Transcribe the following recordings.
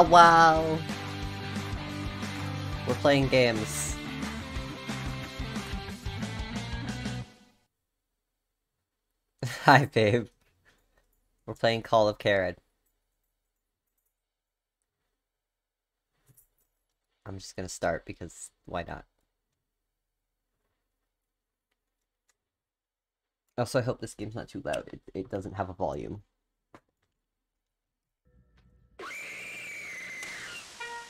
Oh, Hello! We're playing games. Hi, babe. We're playing Call of Karen. I'm just gonna start because why not? Also, I hope this game's not too loud. It, it doesn't have a volume. That's not very nice. There's some patriots and lovers, watch out. There is a new kind of evil about both family men and no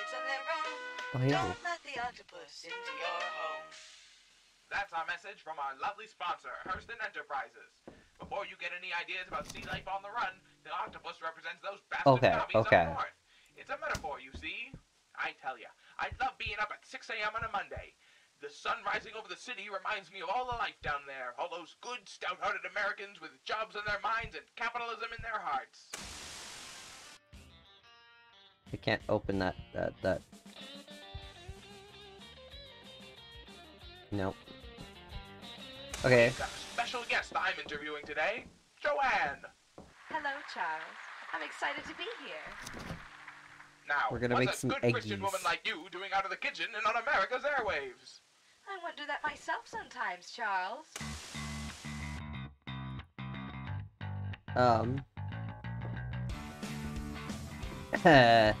mates of their own. Oh, yeah. Don't let the octopus into your home. That's our message from our lovely sponsor, Hurston Enterprises. Before you get any ideas about sea life on the run, the octopus represents those bastard Okay, zombies okay. up north. It's a metaphor, you see. I tell ya, I love being up at 6 a.m. on a Monday. The sun rising over the city reminds me of all the life down there. All those good, stout-hearted Americans with jobs in their minds and capitalism in their hearts. I can't open that, that, that. Nope. Okay, We've got a special guest I'm interviewing today, Joanne. Hello, Charles. I'm excited to be here. Now, We're gonna what's make a some good Christian woman like you doing out of the kitchen and on America's airwaves? I want to do that myself sometimes, Charles. um.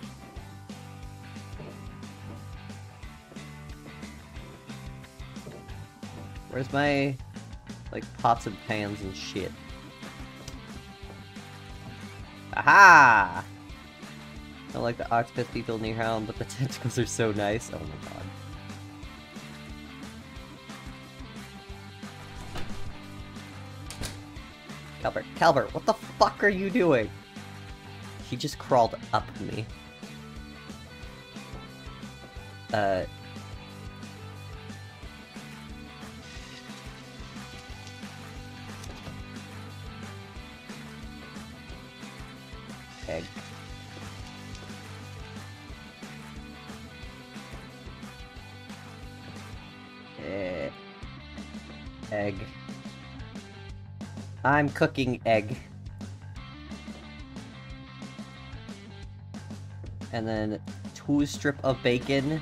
Where's my, like, pots and pans and shit? Aha! I like the octopus people near home, but the tentacles are so nice. Oh my god. Calbert, Calvert, what the fuck are you doing? He just crawled up me. Uh. Egg. Eh. Egg. I'm cooking egg. And then two strip of bacon.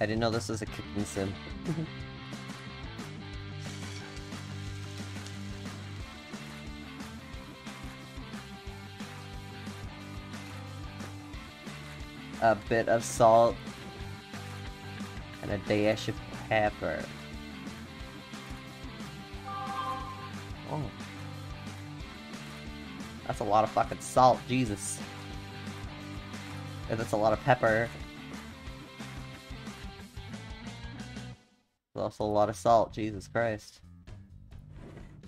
I didn't know this was a cooking sim. a bit of salt and a dash of pepper. That's a lot of fucking salt, Jesus. And that's a lot of pepper. Also a lot of salt, Jesus Christ.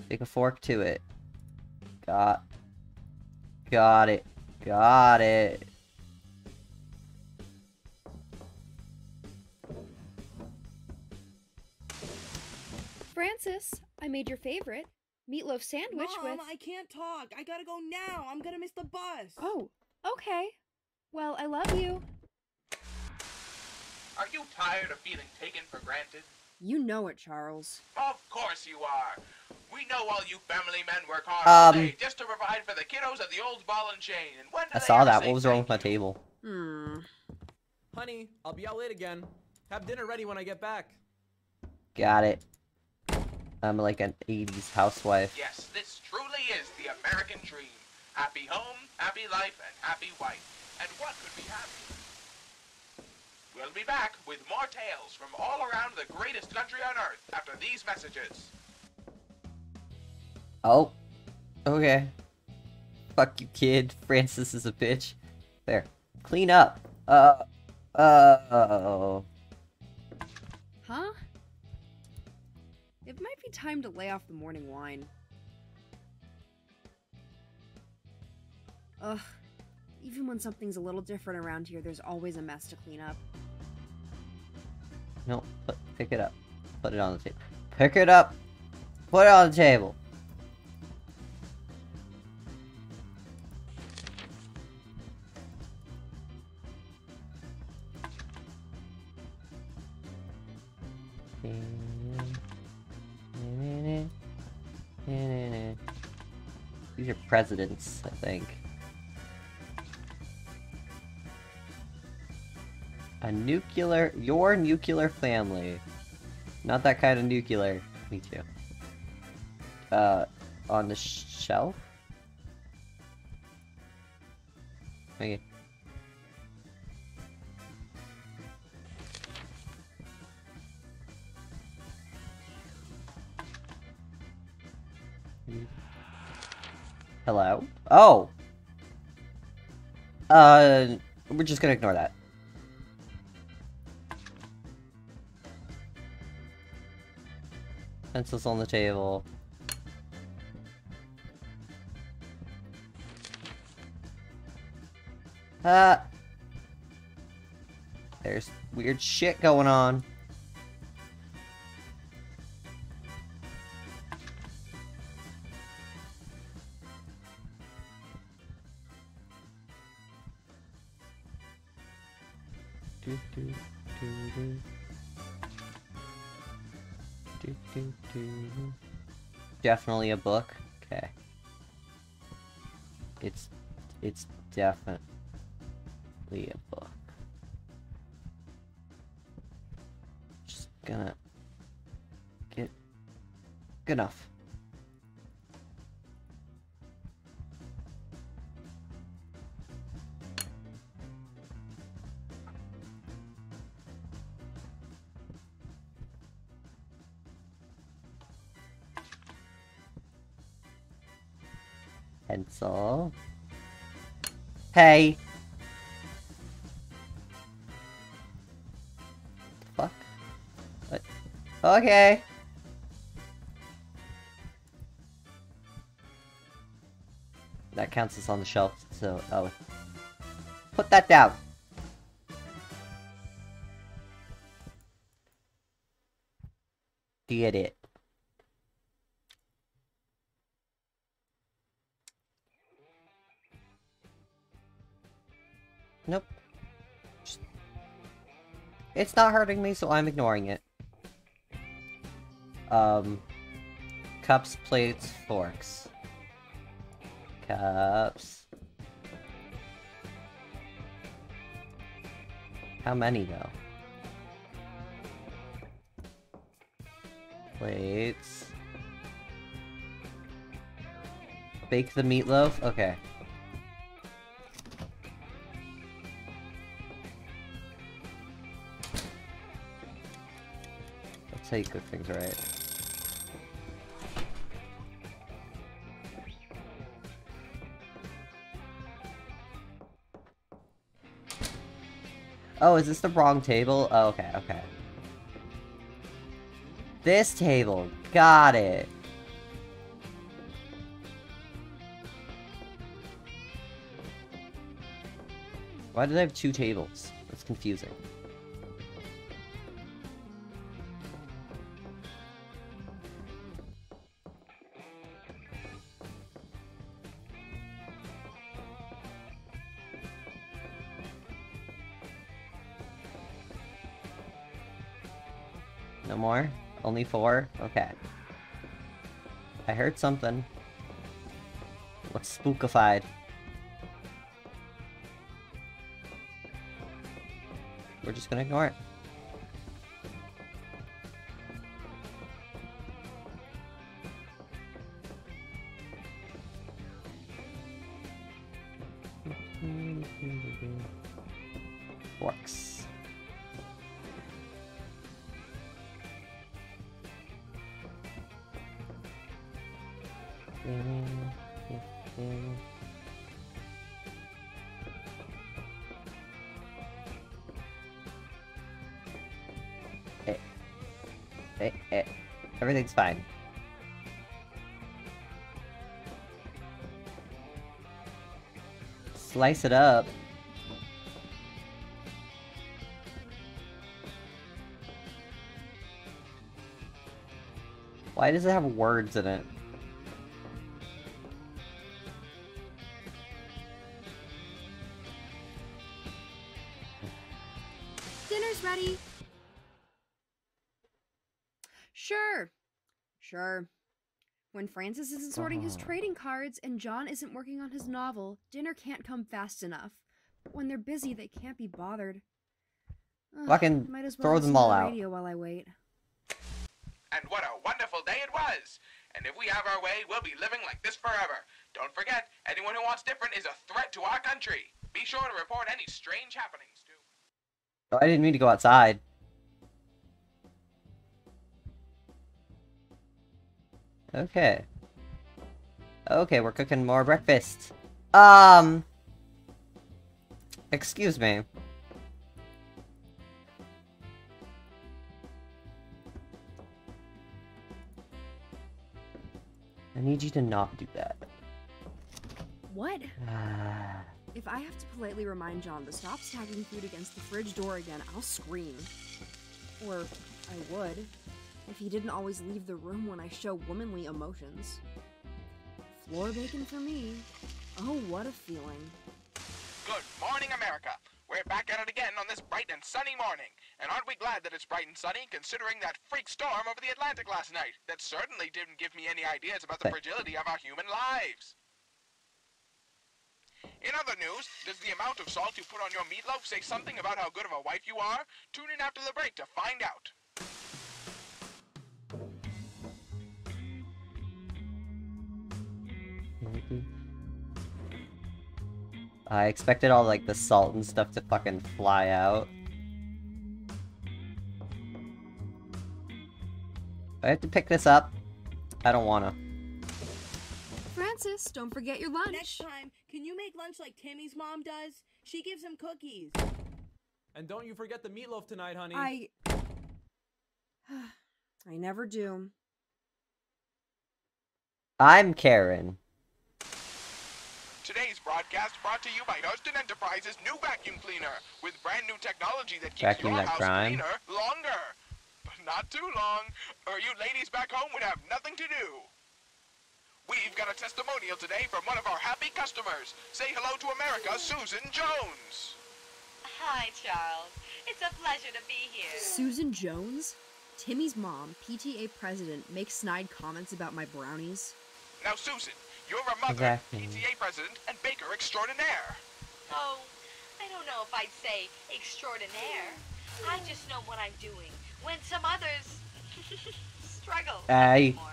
Take a fork to it. Got. Got it. Got it. Francis, I made your favorite meatloaf sandwich Mom, with. I can't talk. I gotta go now. I'm gonna miss the bus. Oh, okay. Well, I love you. Are you tired of feeling taken for granted? You know it, Charles. Of course you are. We know all you family men work hard all Um, day just to provide for the kiddos at the old ball and chain. And when do I saw that. What was wrong with my table? Hmm. Honey, I'll be out late again. Have dinner ready when I get back. Got it. I'm like an 80s housewife. Yes, this truly is the American dream. Happy home, happy life, and happy wife. And what could be happier? We'll be back with more tales from all around the greatest country on earth after these messages. Oh. Okay. Fuck you, kid. Francis is a bitch. There. Clean up. Uh. Uh. Oh. Huh? It might be time to lay off the morning wine. Ugh. Even when something's a little different around here, there's always a mess to clean up. No. Put, pick it up. Put it on the table. Pick it up. Put it on the table. Presidents, I think. A nuclear, your nuclear family. Not that kind of nuclear. Me too. Uh, on the sh shelf? Okay. Hello? Oh! Uh, we're just gonna ignore that. Pencils on the table. Ah! There's weird shit going on. Do, do, do, do. Do, do. Definitely a book. Okay. It's it's definitely a book. Just gonna get good enough. Pencil. Hey. Fuck. What? Okay. That counts as on the shelf, so oh. Put that down. Get it. It's not hurting me, so I'm ignoring it. Um, cups, plates, forks. Cups. How many, though? Plates. Bake the meatloaf? Okay. Let's good things right. Oh, is this the wrong table? Oh, okay, okay. This table. Got it. Why do they have two tables? That's confusing. 24? Okay. I heard something. What's spookified. We're just gonna ignore it. Slice it up. Why does it have words in it? Francis isn't sorting his trading cards and John isn't working on his novel, dinner can't come fast enough. But when they're busy, they can't be bothered. Ugh, Fucking might as well throw them all the out. Radio while I wait. And what a wonderful day it was! And if we have our way, we'll be living like this forever. Don't forget, anyone who wants different is a threat to our country. Be sure to report any strange happenings to. Oh, I didn't mean to go outside. Okay. Okay, we're cooking more breakfast. Um. Excuse me. I need you to not do that. What? Ah. If I have to politely remind John to stop stacking food against the fridge door again, I'll scream. Or I would, if he didn't always leave the room when I show womanly emotions. Floor bacon for me. Oh, what a feeling. Good morning, America. We're back at it again on this bright and sunny morning. And aren't we glad that it's bright and sunny, considering that freak storm over the Atlantic last night? That certainly didn't give me any ideas about the fragility of our human lives. In other news, does the amount of salt you put on your meatloaf say something about how good of a wife you are? Tune in after the break to find out. I expected all like the salt and stuff to fucking fly out. I have to pick this up. I don't wanna. Francis, don't forget your lunch. Next time, can you make lunch like Timmy's mom does? She gives him cookies. And don't you forget the meatloaf tonight, honey. I. I never do. I'm Karen. Today's broadcast brought to you by Hurston Enterprises' new vacuum cleaner with brand new technology that keeps Vacuum your that house crime. cleaner longer. But not too long, or you ladies back home would have nothing to do. We've got a testimonial today from one of our happy customers. Say hello to America, Susan Jones. Hi, Charles. It's a pleasure to be here. Susan Jones? Timmy's mom, PTA president, makes snide comments about my brownies. Now, Susan, you're a mother, Vacuum. PTA president, and baker extraordinaire. Oh, I don't know if I'd say extraordinaire. I just know what I'm doing when some others struggle a Aye. more.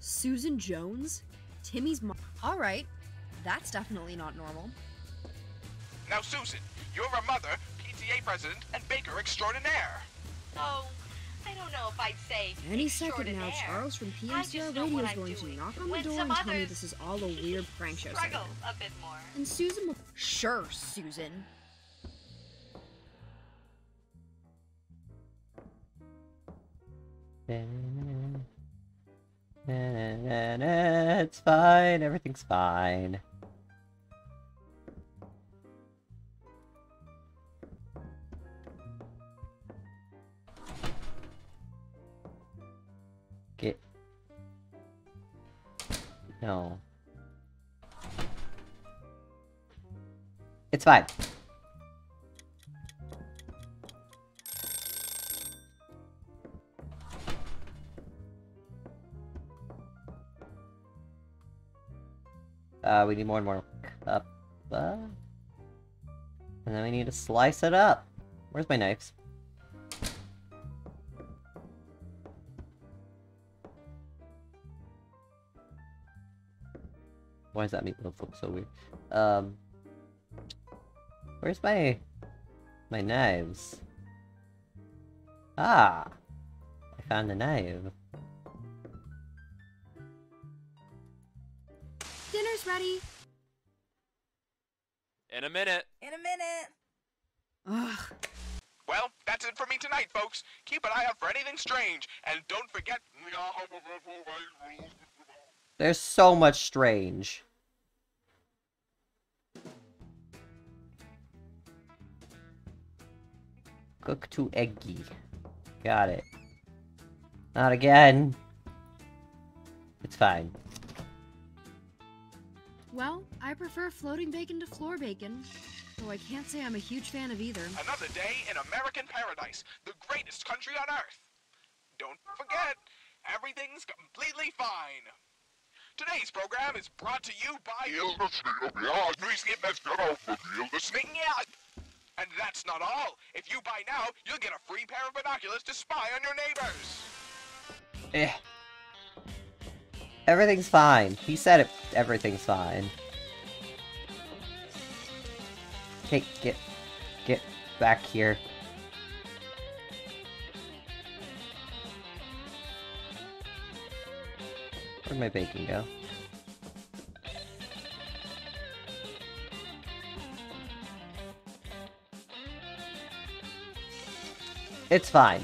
Susan Jones? Timmy's mom. Alright, that's definitely not normal. Now, Susan, you're a mother, PTA president, and baker extraordinaire. Oh, I don't know if I'd say Any second now, extraordinaire. Charles from I PMCR Radio is I'm going to knock on the door and tell me this is all a weird prank show struggle segment. a bit more. And Susan will. Sure, Susan. It's fine, everything's fine. No. It's fine. Uh, we need more and more cup. Uh, and then we need to slice it up. Where's my knives? Why does that meatloaf look so weird? Um, where's my my knives? Ah, I found the knife. Dinner's ready. In a minute. In a minute. Ugh. Well, that's it for me tonight, folks. Keep an eye out for anything strange, and don't forget. There's so much strange. Cook to eggy. Got it. Not again. It's fine. Well, I prefer floating bacon to floor bacon, though I can't say I'm a huge fan of either. Another day in American paradise, the greatest country on earth. Don't forget, everything's completely fine. Today's program is brought to you by And that's not all. If you buy now, you'll get a free pair of binoculars to spy on your neighbors. Eh. Everything's fine. He said it. Everything's fine. Okay, get, get back here. Where'd my bacon go? It's fine.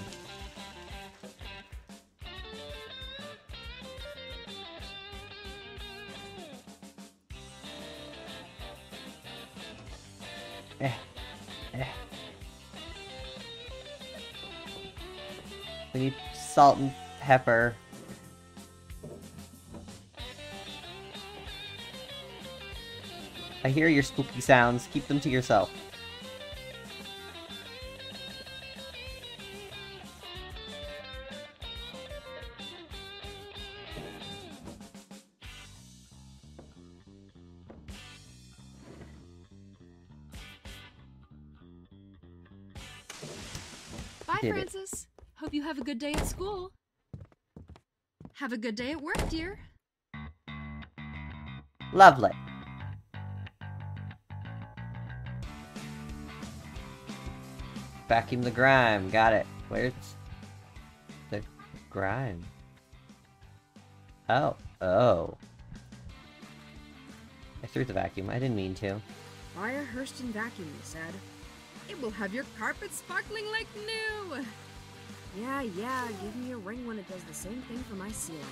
Eh. Eh. We need salt and pepper. I hear your spooky sounds. Keep them to yourself. Bye, Did it. Francis. Hope you have a good day at school. Have a good day at work, dear. Lovely. Vacuum the grime. Got it. Where's the grime? Oh. Oh. I threw the vacuum. I didn't mean to. Buy a Hurston vacuum, he said. It will have your carpet sparkling like new. Yeah, yeah, give me a ring when it does the same thing for my ceiling.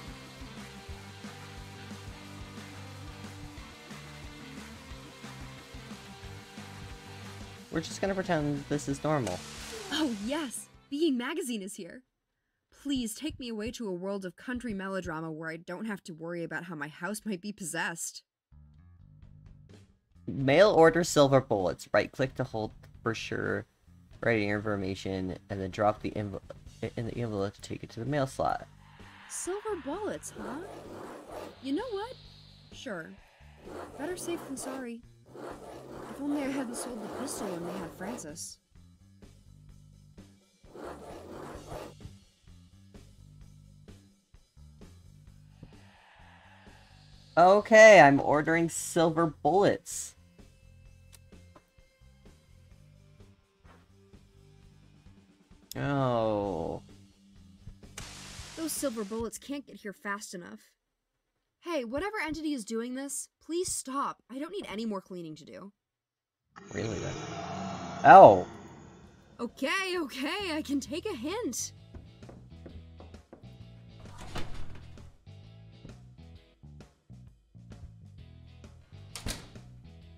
We're just gonna pretend this is normal. Oh, yes! Being Magazine is here. Please take me away to a world of country melodrama where I don't have to worry about how my house might be possessed. Mail order silver bullets. Right click to hold for sure. Writing information and then drop the envelope in the envelope to take it to the mail slot. Silver bullets, huh? You know what? Sure. Better safe than sorry. If only I hadn't sold the pistol when they had Francis. Okay, I'm ordering silver bullets. Oh. Those silver bullets can't get here fast enough. Hey, whatever entity is doing this, please stop. I don't need any more cleaning to do. Really then? Oh. Okay, okay, I can take a hint.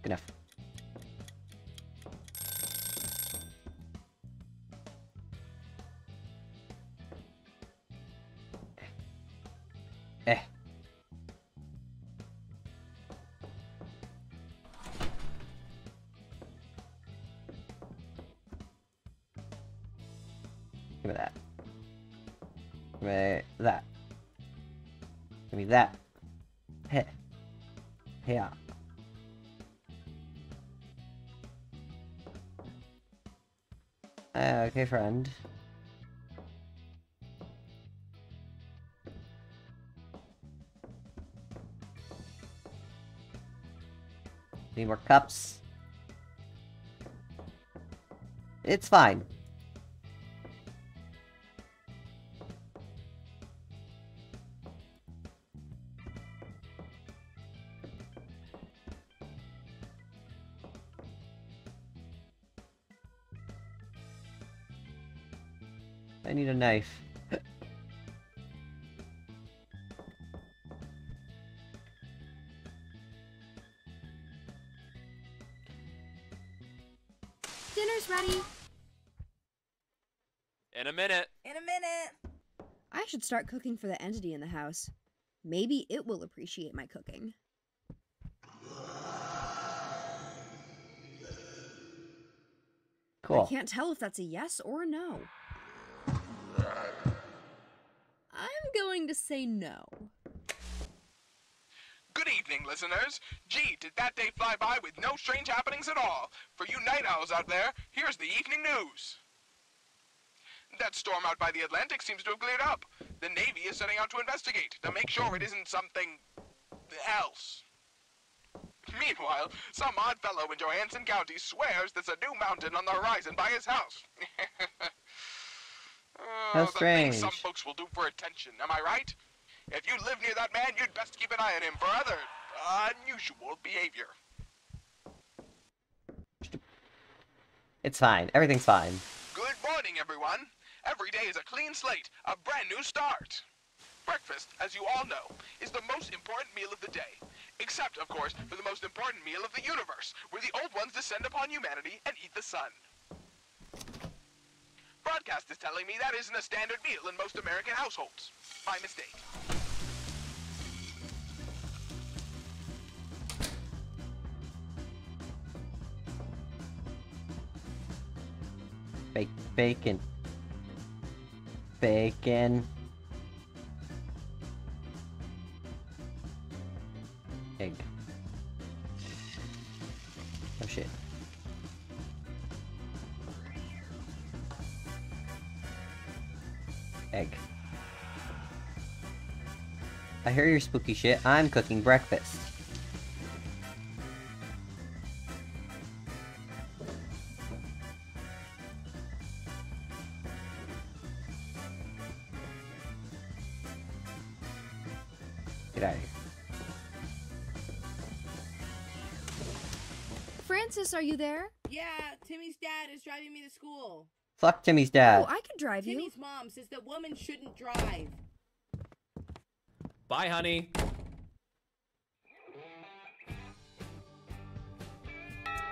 Good Enough. Okay, friend. Need more cups? It's fine. Knife. Dinner's ready. In a minute. In a minute. I should start cooking for the entity in the house. Maybe it will appreciate my cooking. Cool. I can't tell if that's a yes or a no. I'm going to say no. Good evening, listeners. Gee, did that day fly by with no strange happenings at all? For you night owls out there, here's the evening news. That storm out by the Atlantic seems to have cleared up. The Navy is setting out to investigate to make sure it isn't something else. Meanwhile, some odd fellow in Johansson County swears there's a new mountain on the horizon by his house. oh, How things some folks will do for attention, am I right? If you live near that man, you'd best keep an eye on him for other unusual behavior. It's fine. Everything's fine. Good morning, everyone. Every day is a clean slate, a brand new start. Breakfast, as you all know, is the most important meal of the day. Except, of course, for the most important meal of the universe, where the old ones descend upon humanity and eat the sun. Broadcast is telling me that isn't a standard meal in most American households. My mistake. Bacon. Bacon. Egg. Egg. I hear your spooky shit. I'm cooking breakfast. Get out of here. Francis, are you there? Yeah, Timmy's dad is driving me to school. Fuck Timmy's dad. Oh, I can drive you. Timmy's mom says that women shouldn't drive. Bye, honey.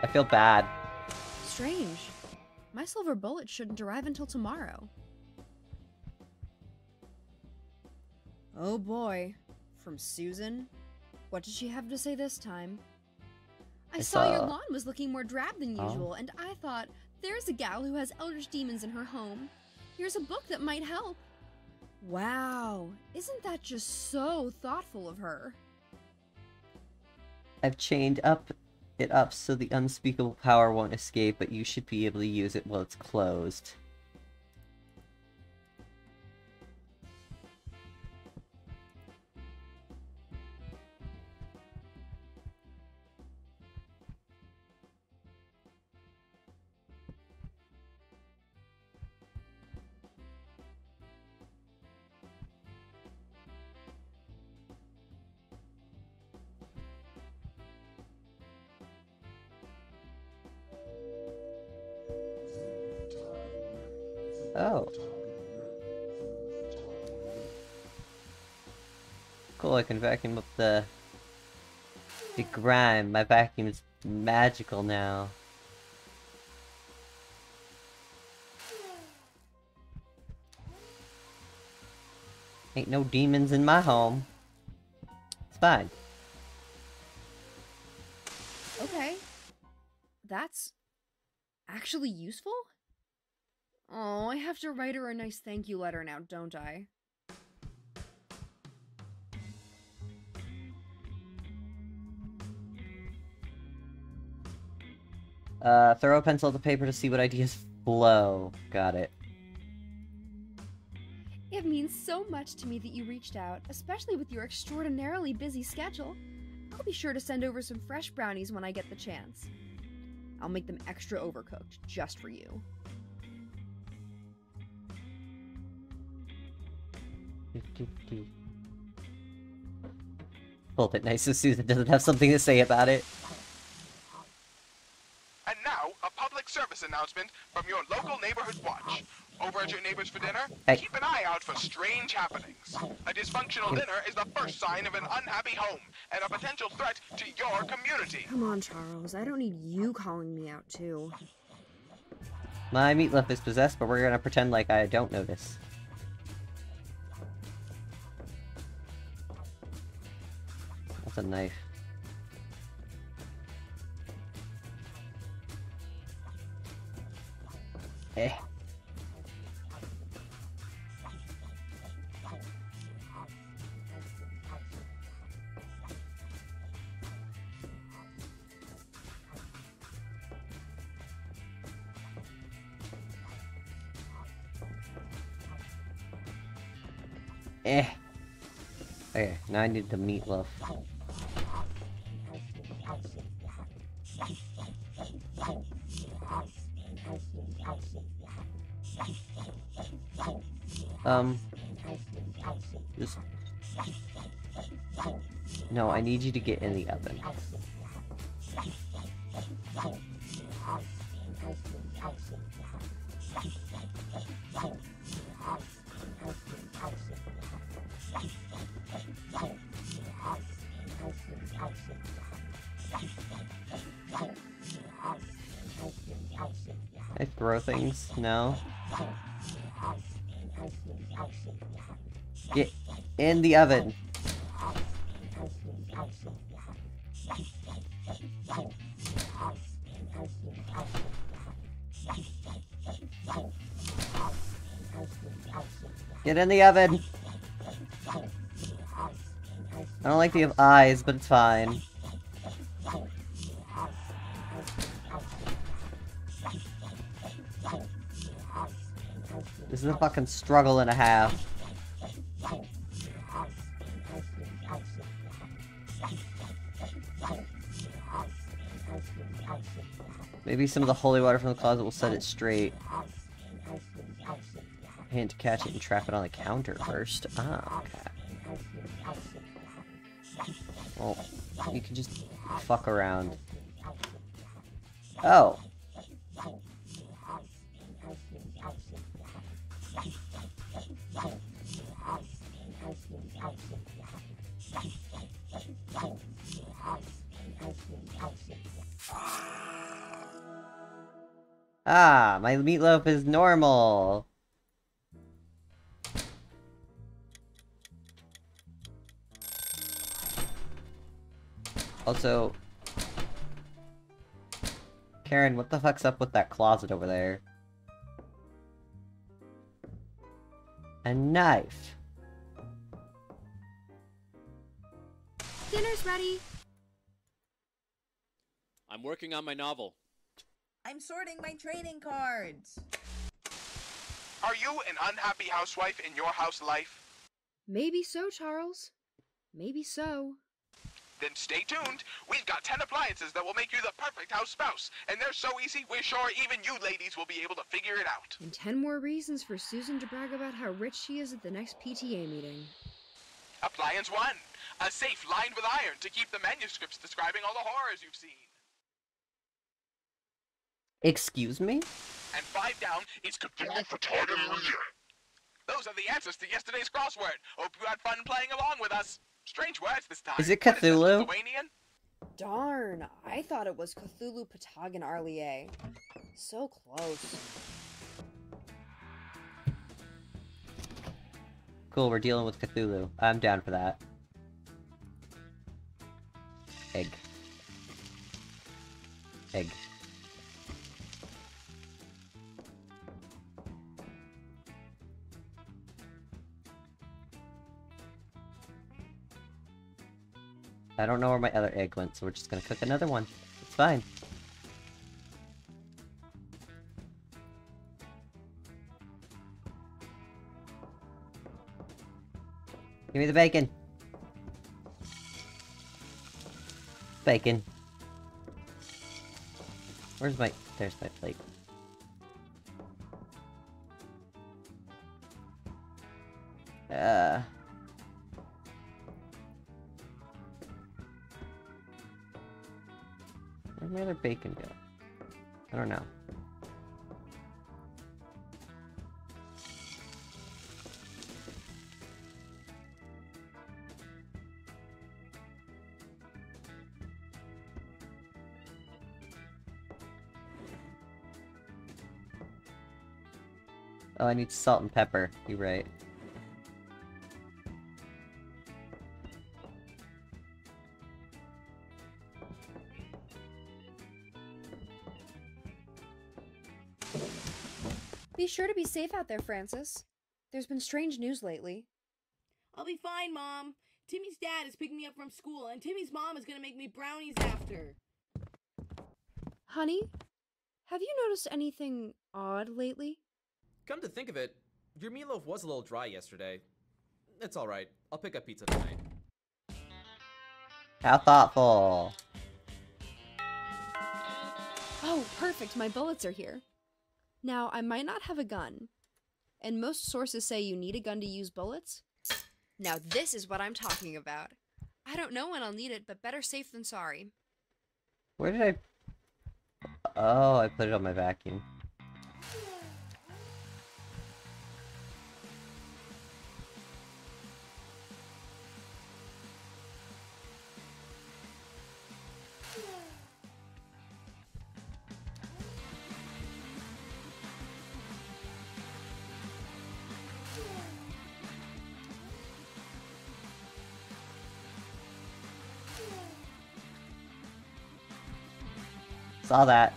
I feel bad. Strange. My silver bullet shouldn't arrive until tomorrow. Oh boy. From Susan? What did she have to say this time? I, I saw, your lawn was looking more drab than Oh. usual, and I thought, there's a gal who has eldritch demons in her home. Here's a book that might help. Wow, isn't that just so thoughtful of her? I've chained up it up so the unspeakable power won't escape, but you should be able to use it while it's closed. Oh. Cool, I can vacuum up the... The grime. My vacuum is magical now. Ain't no demons in my home. It's fine. Okay. That's actually useful? I have to write her a nice thank you letter now, don't I? Uh, throw a pencil at the paper to see what ideas flow. Got it. It means so much to me that you reached out, especially with your extraordinarily busy schedule. I'll be sure to send over some fresh brownies when I get the chance. I'll make them extra overcooked, just for you. Pull it nice so Susan doesn't have something to say about it. And now, a public service announcement from your local neighborhood watch. Over at your neighbors for dinner, Hey. keep an eye out for strange happenings. A dysfunctional dinner is the first sign of an unhappy home and a potential threat to your community. Come on, Charles. I don't need you calling me out, too. My meatloaf is possessed, but we're gonna pretend like I don't notice. with a knife. Eh. Eh. Okay, now I need the meatloaf. Um. Just. No, I need you to get in the oven. I throw things? No. The oven. Get in the oven. I don't like the eyes, but it's fine. This is a fucking struggle and a half. Maybe some of the holy water from the closet will set it straight. Hint to catch it and trap it on the counter first. Ah, okay. Well, you can just fuck around. Oh. My meatloaf is normal. Also, Karen, what the fuck's up with that closet over there? A knife. Dinner's ready. I'm working on my novel. I'm sorting my trading cards. Are you an unhappy housewife in your house life? Maybe so, Charles. Maybe so. Then stay tuned. We've got 10 appliances that will make you the perfect house spouse. And they're so easy, we're sure even you ladies will be able to figure it out. And 10 more reasons for Susan to brag about how rich she is at the next PTA meeting. Appliance 1. A safe lined with iron to keep the manuscripts describing all the horrors you've seen. Excuse me? And five down is Cthulhu Photography. Those are the answers to yesterday's crossword. Hope you had fun playing along with us. Strange words this time. Is it What this, Cthulhu? Lithuanian? Darn, I thought it was Cthulhu fhtagn R'lyeh. So close. Cool, we're dealing with Cthulhu. I'm down for that. Egg. Egg. I don't know where my other egg went, so we're just gonna cook another one. It's fine. Give me the bacon. Bacon. Where's my... There's my plate. Uh... my other bacon go? I don't know. Oh, I need salt and pepper. You're right. Sure to be safe out there, Francis. There's been strange news lately. I'll be fine, Mom. Timmy's dad is picking me up from school, and Timmy's mom is gonna make me brownies after. Honey, have you noticed anything odd lately? Come to think of it, your meatloaf was a little dry yesterday. It's alright. I'll pick up pizza tonight. How thoughtful. Oh, perfect. My bullets are here. Now, I might not have a gun, and most sources say you need a gun to use bullets. Now, this is what I'm talking about. I don't know when I'll need it, but better safe than sorry. Where did I... Oh, I put it on my vacuum. Saw that.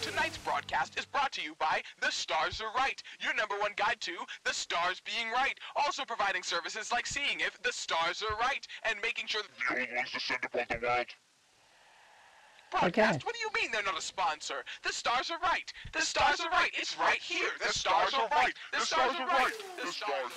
Tonight's broadcast is brought to you by The Stars Are Right, your number one guide to the stars being right. Also providing services like seeing if the stars are right and making sure that the old ones descend upon the world. Broadcast? Okay. What do you mean they're not a sponsor? The stars are right. The stars are right. It's right here. The stars are right. The stars are right. The stars are right.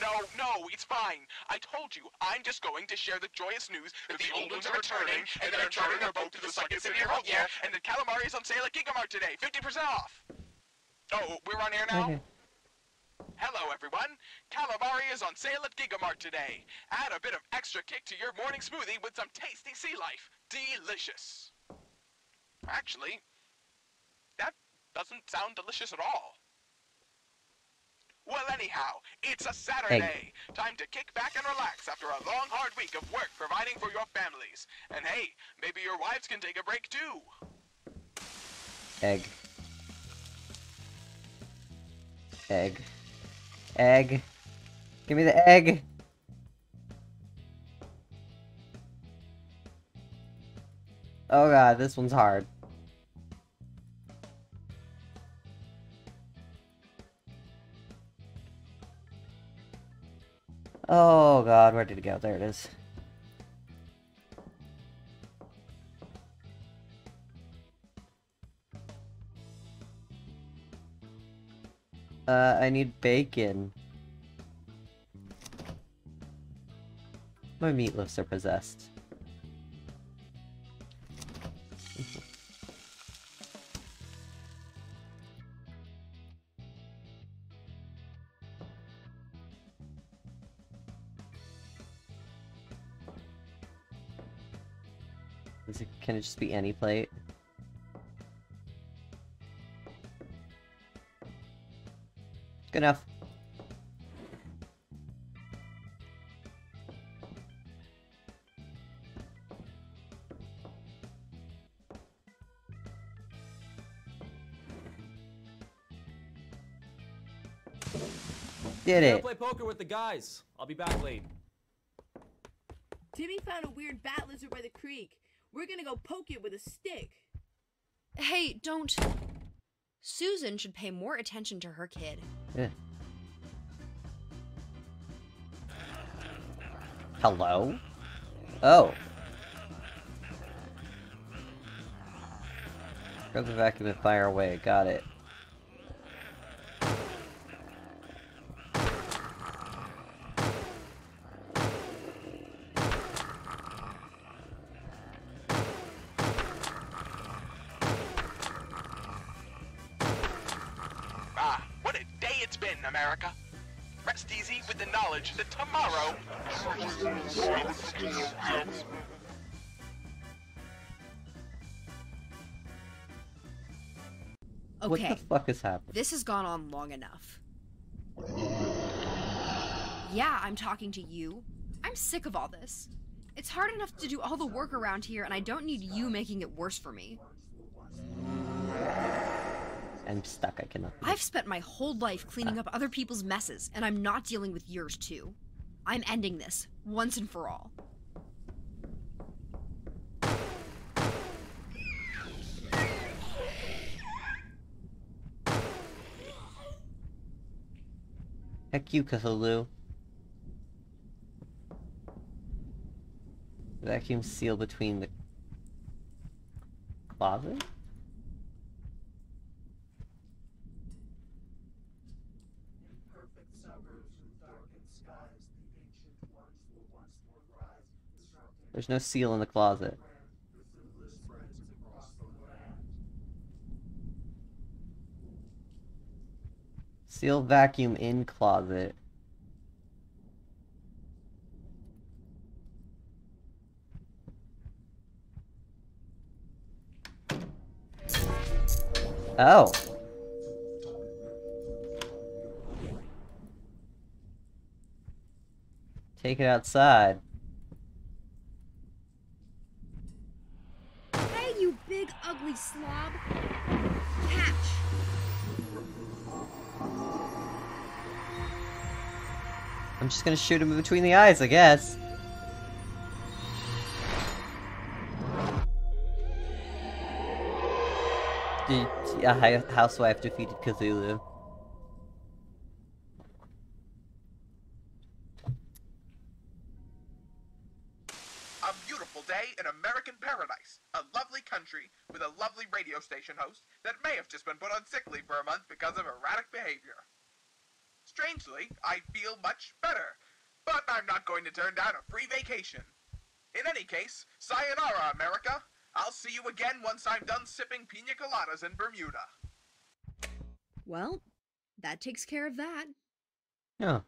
No, no, it's fine. I told you, I'm just going to share the joyous news that the old ones are returning, and that I'm chartering a boat to the second city of R'lyeh, and that calamari is on sale at Gigamart today, 50% off. Oh, we're on air now? Okay. Hello, everyone. Calamari is on sale at Gigamart today. Add a bit of extra kick to your morning smoothie with some tasty sea life. Delicious. Actually, that doesn't sound delicious at all. Well, anyhow, it's a Saturday. Time to kick back and relax after a long, hard week of work providing for your families. And hey, maybe your wives can take a break too. Egg. Egg. Egg. Give me the egg. Oh god, this one's hard. Oh god, where did it go? There it is. Uh, I need bacon. My meatloafs are possessed. Is it, can it just be any plate? Enough. Did Gotta it. play poker with the guys. I'll be back late. Timmy found a weird bat lizard by the creek. We're gonna go poke it with a stick. Hey, don't. Susan should pay more attention to her kid. Eh. Hello? Oh. Grab the vacuum and fire away. Got it. Fuck is happening? this has gone on long enough. Yeah, I'm talking to you. I'm sick of all this. It's hard enough to do all the work around here, and I don't need you making it worse for me. I'm stuck. I cannot. I've spent my whole life cleaning up other people's messes, and I'm not dealing with yours too. I'm ending this, once and for all. Heck you, Cthulhu. Vacuum seal between the closet? There's no seal in the closet. Seal vacuum in closet. Oh. Take it outside. I'm just gonna shoot him between the eyes, I guess. Did a uh, housewife defeated Cthulhu? A beautiful day in American paradise. A lovely country with a lovely radio station host that may have just been put on sick leave for a month because of erratic behavior. Strangely, I feel much better, but I'm not going to turn down a free vacation. In any case, sayonara, America. I'll see you again once I'm done sipping pina coladas in Bermuda. Well, that takes care of that. Yeah.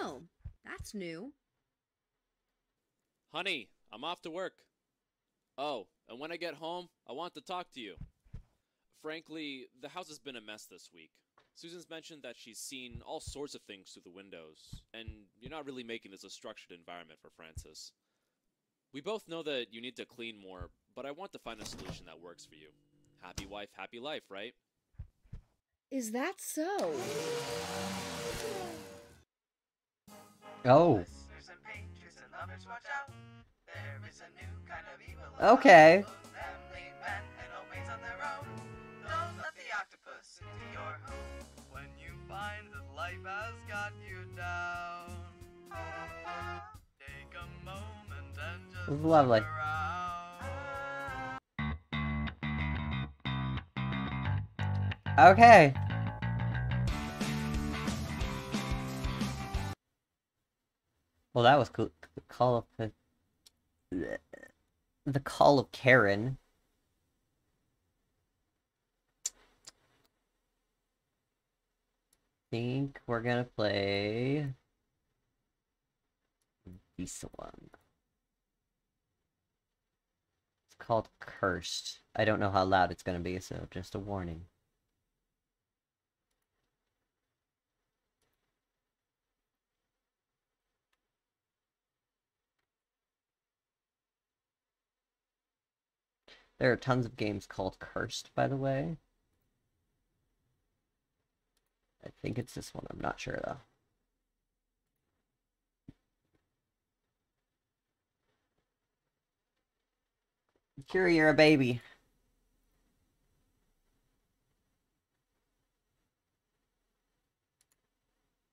Oh, that's new. Honey, I'm off to work. Oh, and when I get home, I want to talk to you. Frankly, the house has been a mess this week. Susan's mentioned that she's seen all sorts of things through the windows, and you're not really making this a structured environment for Francis. We both know that you need to clean more, but I want to find a solution that works for you. Happy wife, happy life, right? Is that so? Oh. Listeners and patrons and lovers, watch out. There is a new kind of evil about Okay. both Okay. Well, that was cool. The call of the, the call of Karen. Think we're gonna play this one. It's called Cursed. I don't know how loud it's gonna be, so just a warning. There are tons of games called Cursed, by the way. I think it's this one, I'm not sure though. Curie, you're a baby.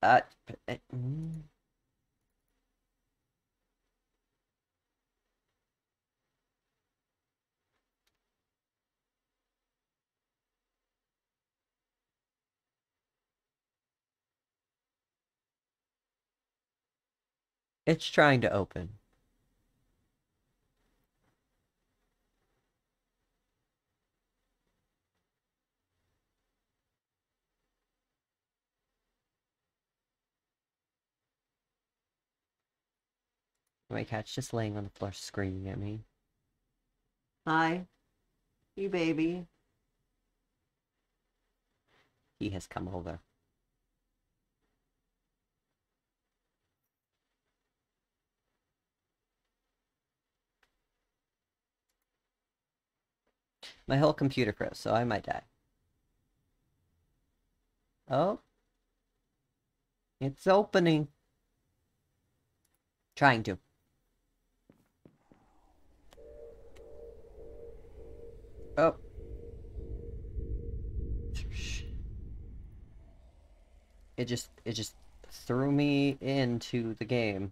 Uh, It's trying to open. My cat's just laying on the floor screaming at me. Hi. You baby. He has come over. My whole computer froze, so I might die. Oh. It's opening. Trying to. Oh. It just, it just threw me into the game.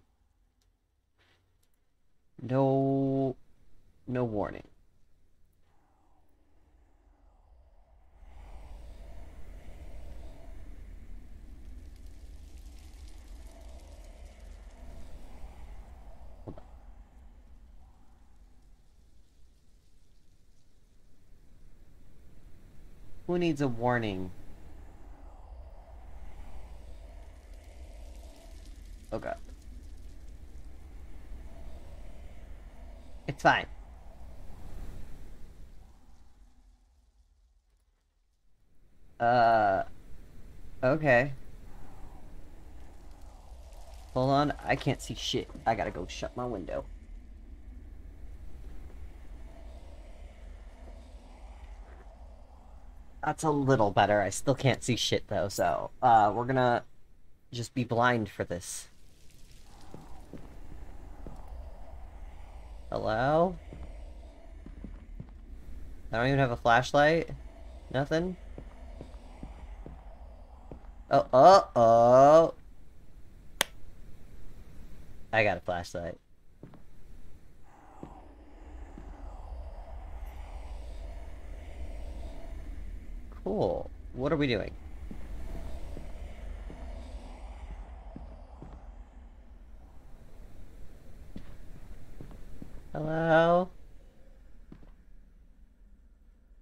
No, no warning. Who needs a warning? Oh god. It's fine. Uh. Okay. Hold on, I can't see shit. I gotta go shut my window. That's a little better. I still can't see shit though, so uh we're gonna just be blind for this. Hello? I don't even have a flashlight. Nothing. Oh, oh, oh. I got a flashlight. Cool. What are we doing? Hello?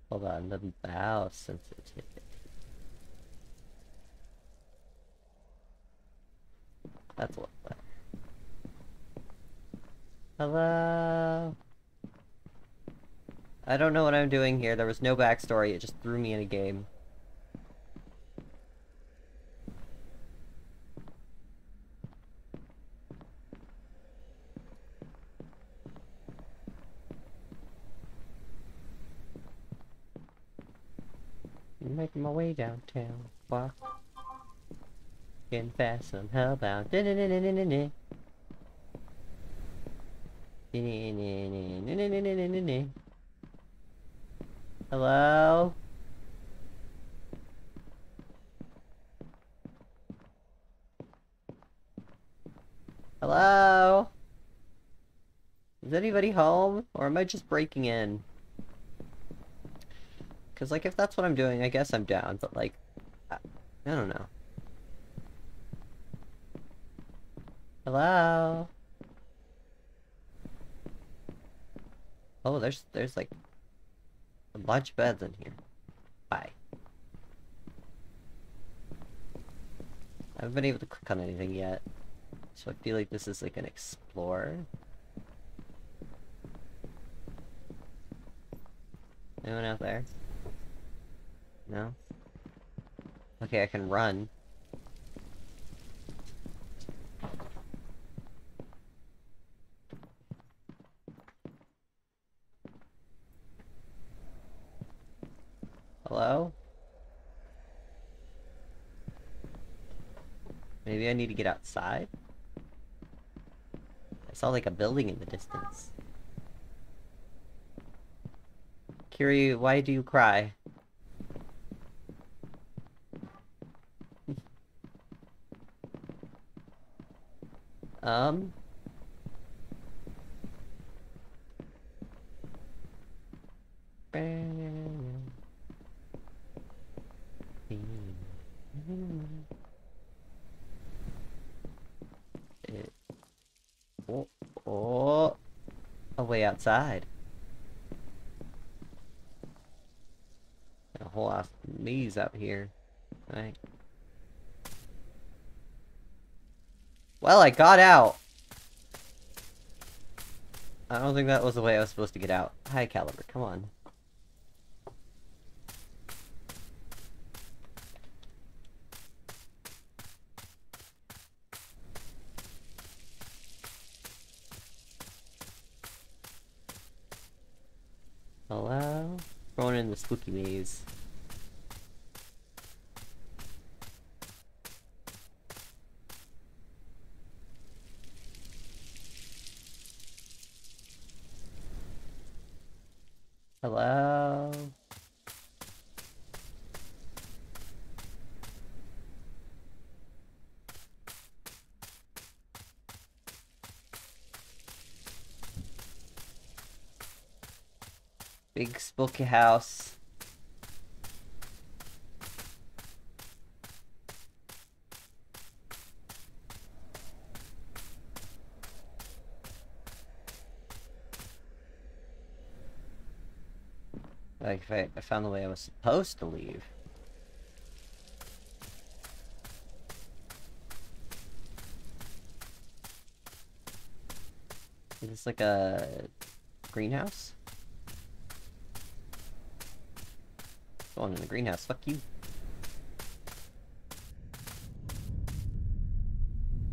Hold on, the bow sensitivity. That's what. Hello? I don't know what I'm doing here. There was no backstory. It just threw me in a game. Making my way downtown. Walk. Getting fast, I'm hellbound. Hello? Hello? Is anybody home? Or am I just breaking in? Because, like, if that's what I'm doing, I guess I'm down, but, like, I, I don't know. Hello? Oh, there's, there's, like, a bunch of beds in here. Bye. I haven't been able to click on anything yet. So I feel like this is like an explorer. Anyone out there? No? Okay, I can run. Hello? Maybe I need to get outside? I saw like a building in the distance. Kiri, why do you cry? um... It, oh, oh, outside. A whole ass maze out here. Right. Well, I got out. I don't think that was the way I was supposed to get out. Hi, Caliber, come on. spooky maze. Hello? Big spooky house. Found the way I was supposed to leave. Is this like a greenhouse? Going in the greenhouse, fuck you.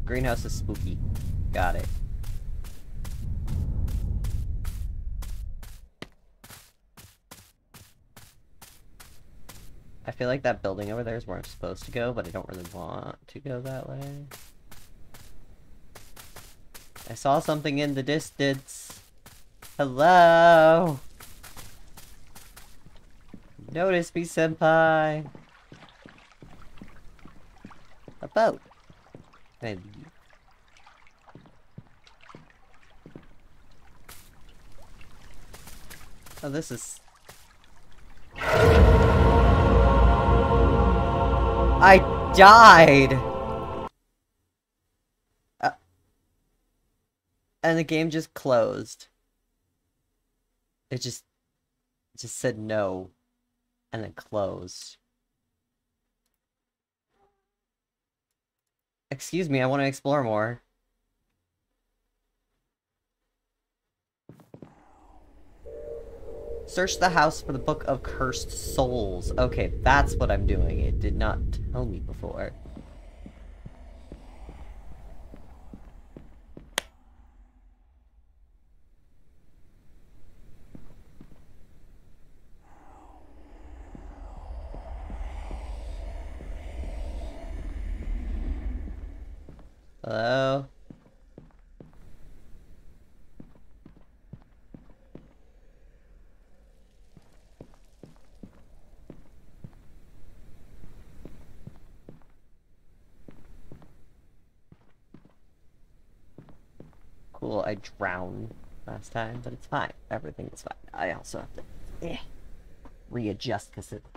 Greenhouse is spooky. Got it. Feel like that building over there is where I'm supposed to go, but I don't really want to go that way. I saw something in the distance. Hello? Notice me, senpai. A boat. Leave? Oh, this is... I died! Uh, and the game just closed. It just... Just said no. And then closed. Excuse me, I want to explore more. Search the house for the Book of Cursed Souls. Okay, that's what I'm doing. It did not tell me before. Hello? Cool, I drowned last time, but it's fine. Everything's fine. I also have to eh, readjust because it's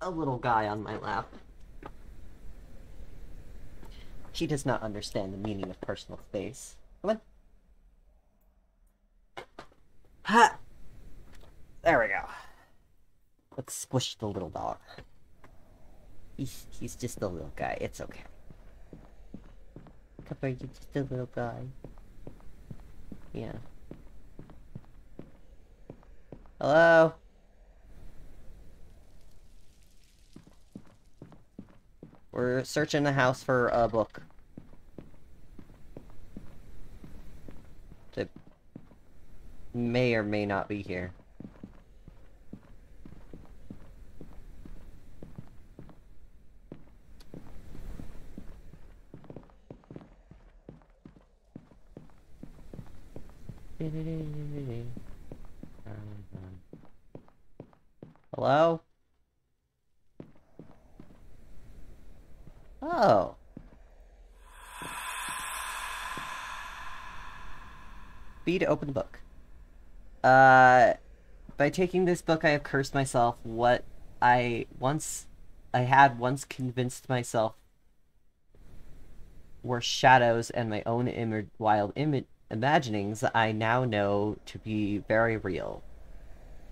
a little guy on my lap. She does not understand the meaning of personal space. Come on. Ha! There we go. Let's squish the little dog. He's, he's just a little guy. It's okay. Come here, you're just a little guy. Yeah. Hello? We're searching the house for a book. That may or may not be here. Hello? Oh. B to open the book. Uh, by taking this book, I have cursed myself. What I once, I had once convinced myself were shadows and my own Im wild Im imaginings, I now know to be very real.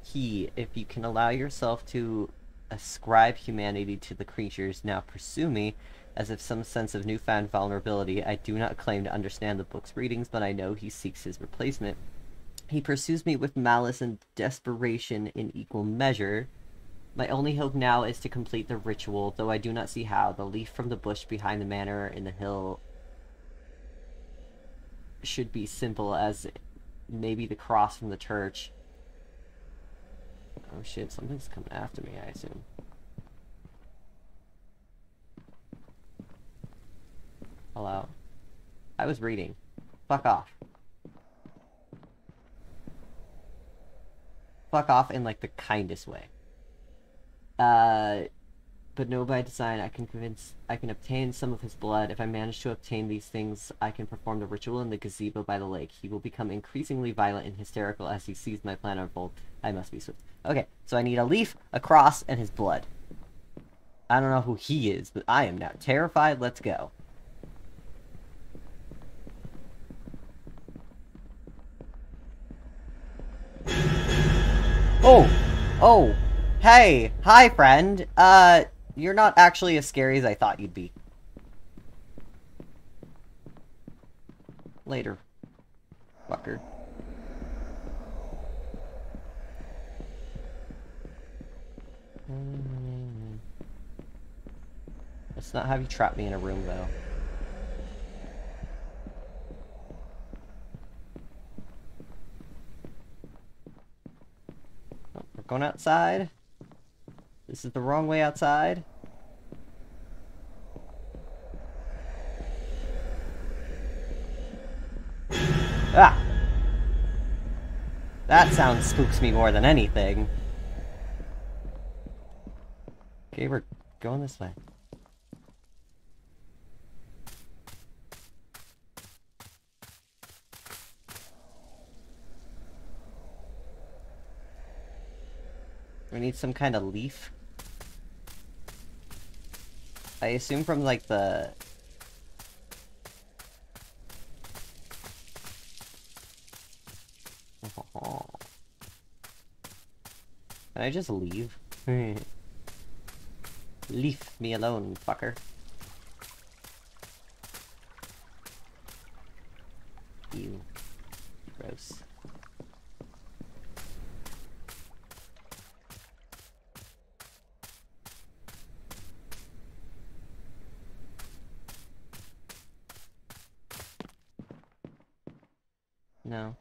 He, if you can allow yourself to ascribe humanity to the creatures now pursue me, as if some sense of newfound vulnerability. I do not claim to understand the book's readings, but I know he seeks his replacement. He pursues me with malice and desperation in equal measure. My only hope now is to complete the ritual, though I do not see how. The leaf from the bush behind the manor in the hill should be simple as maybe the cross from the church. Oh shit, something's coming after me, I assume. Hello? I was reading. Fuck off. Fuck off in, like, the kindest way. Uh, but no by design. I can convince I can obtain some of his blood. If I manage to obtain these things, I can perform the ritual in the gazebo by the lake. He will become increasingly violent and hysterical as he sees my plan unfold. I must be swift. Okay, so I need a leaf, a cross, and his blood. I don't know who he is, but I am now terrified. Let's go. Oh! Oh! Hey! Hi, friend! Uh, you're not actually as scary as I thought you'd be. Later. Fucker. Let's not have you trap me in a room, though. Oh, we're going outside. This is the wrong way outside. Ah! That sound spooks me more than anything. Okay, we're going this way. We need some kind of leaf. I assume from like the... Can I just leave? Leave me alone, fucker. Ew. Gross. No.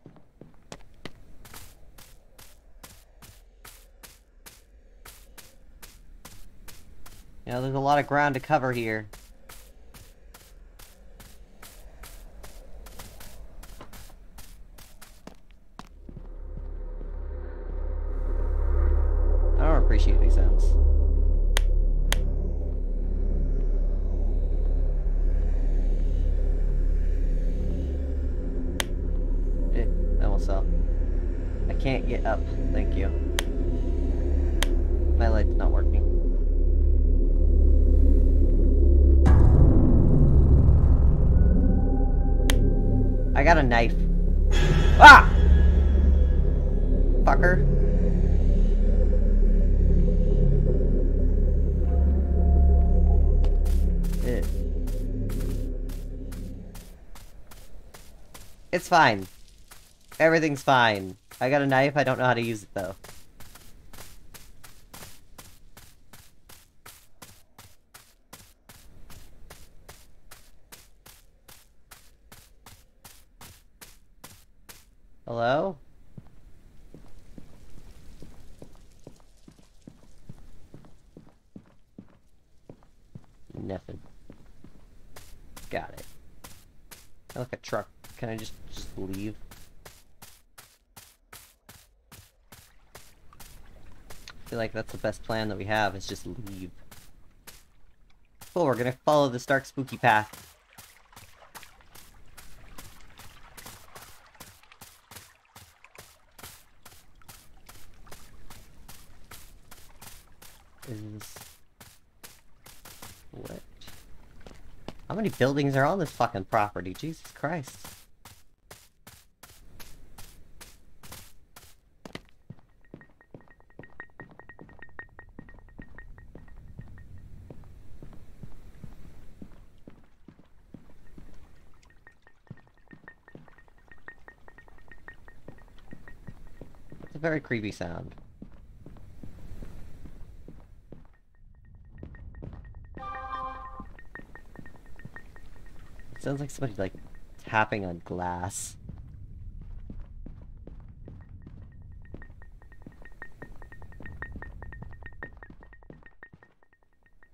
You know, there's a lot of ground to cover here. Fine. Everything's fine. I got a knife, I don't know how to use it though. Hello? Nothing. Got it. I like a truck. Can I just, just leave? I feel like that's the best plan that we have, is just leave. Cool, we're gonna follow this dark spooky path. Is... What? How many buildings are on this fucking property? Jesus Christ. Very creepy sound. It sounds like somebody like tapping on glass.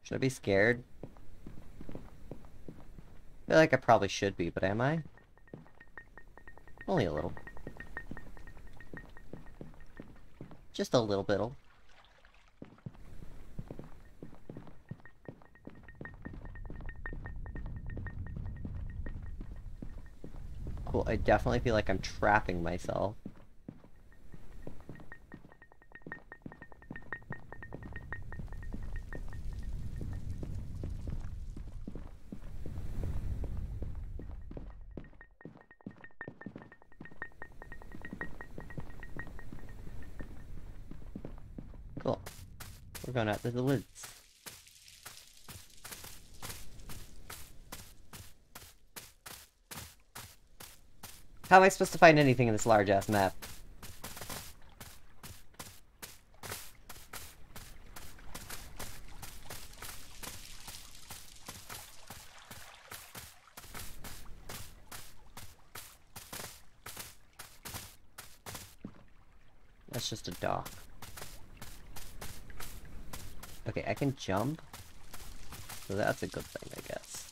Should I be scared? I feel like I probably should be, but am I? Only a little. Just a little bit. Cool, I definitely feel like I'm trapping myself. The woods. How am I supposed to find anything in this large-ass map? That's just a dock. Okay, I can jump. So that's a good thing, I guess.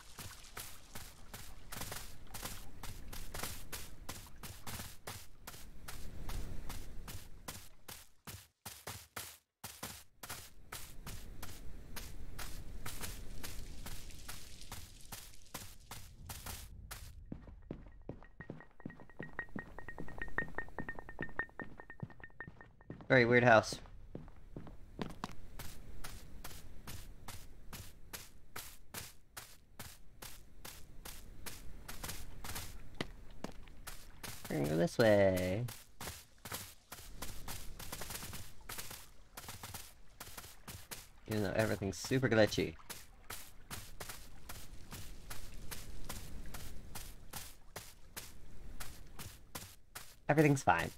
Very weird house. We're gonna go this way. Even though everything's super glitchy. Everything's fine.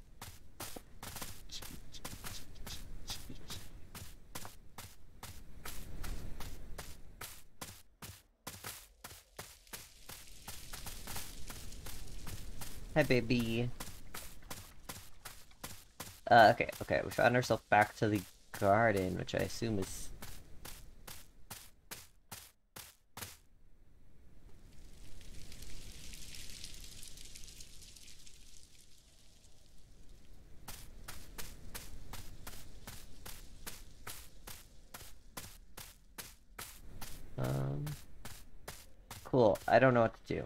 Baby. Uh, okay, okay, we found ourselves back to the garden, which I assume is... Um... Cool, I don't know what to do.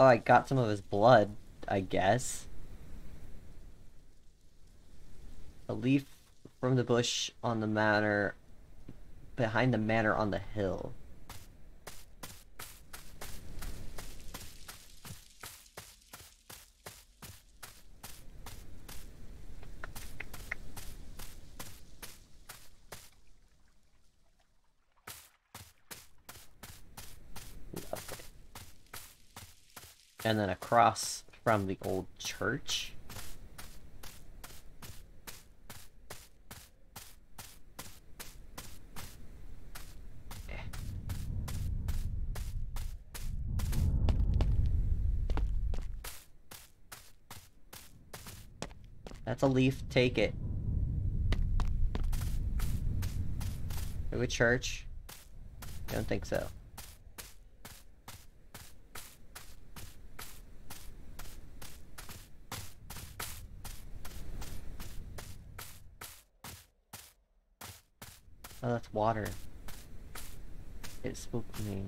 Oh, I got some of his blood, I guess. A leaf from the bush on the manor, behind the manor on the hill. And then across from the old church. That's a leaf, take it. To a church? Don't think so. Water. It spooked me.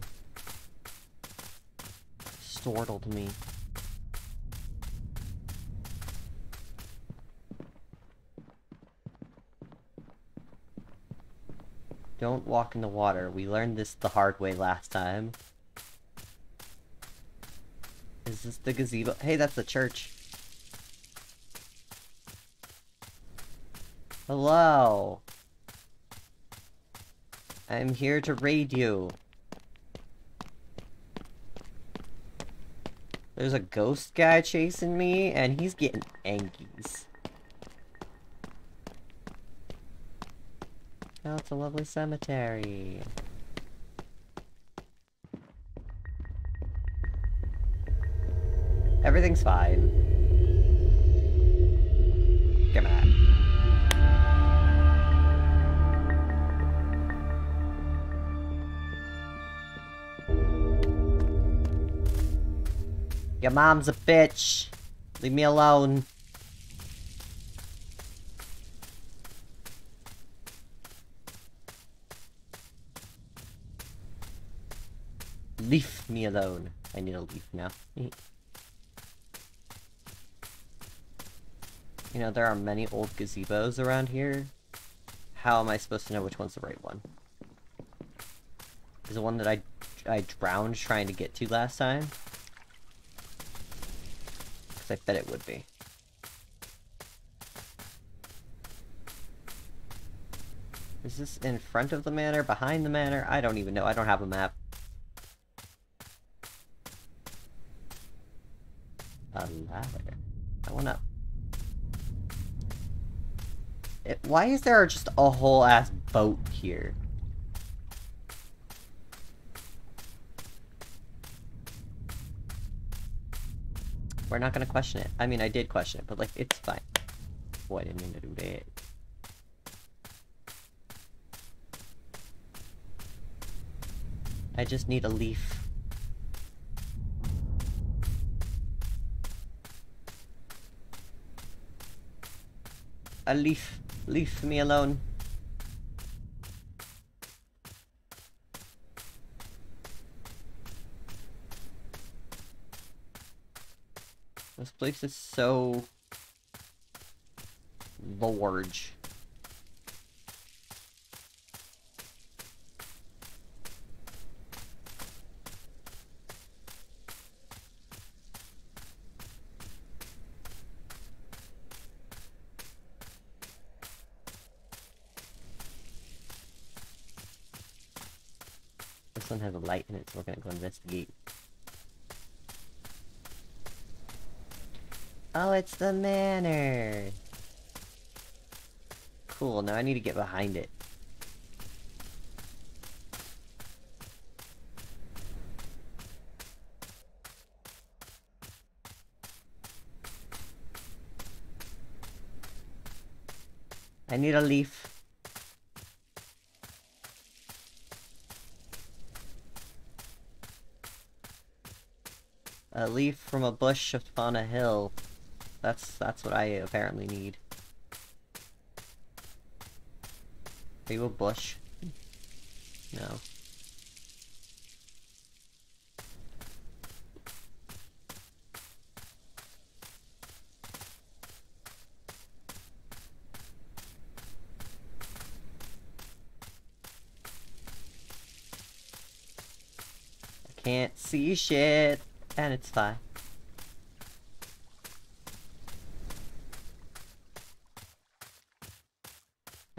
Startled me. Don't walk in the water. We learned this the hard way last time. Is this the gazebo? Hey, that's the church. Hello. I'm here to raid you. There's a ghost guy chasing me, and he's getting angies. Oh, it's a lovely cemetery. Everything's fine. Your mom's a bitch. Leave me alone. Leave me alone. I need a leaf now. you know, there are many old gazebos around here. How am I supposed to know which one's the right one? Is the one that I, I drowned trying to get to last time? I bet it would be. Is this in front of the manor? Behind the manor? I don't even know. I don't have a map. A ladder. I wanna... It, why is there just a whole ass boat here? We're not gonna question it. I mean, I did question it, but like, it's fine. Boy, I didn't mean to do that. I just need a leaf. A leaf. Leave me alone. Place is so large. This one has a light in it, so we're gonna go investigate. Oh, it's the manor! Cool, now I need to get behind it. I need a leaf. A leaf from a bush upon a hill. That's that's what I apparently need. Are you a bush? No. I can't see shit, and it's fine.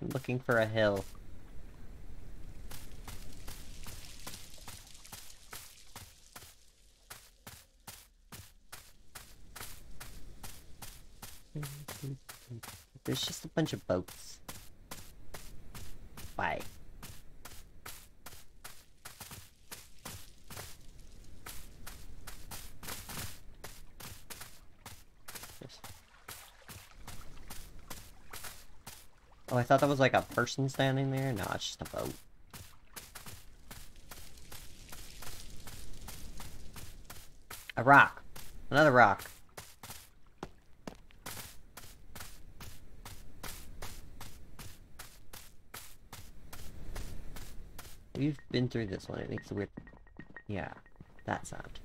I'm looking for a hill. There's just a bunch of boats. Why? Oh, I thought that was like a person standing there. No, it's just a boat. A rock. Another rock. We've been through this one. It makes a weird... Yeah, that sound.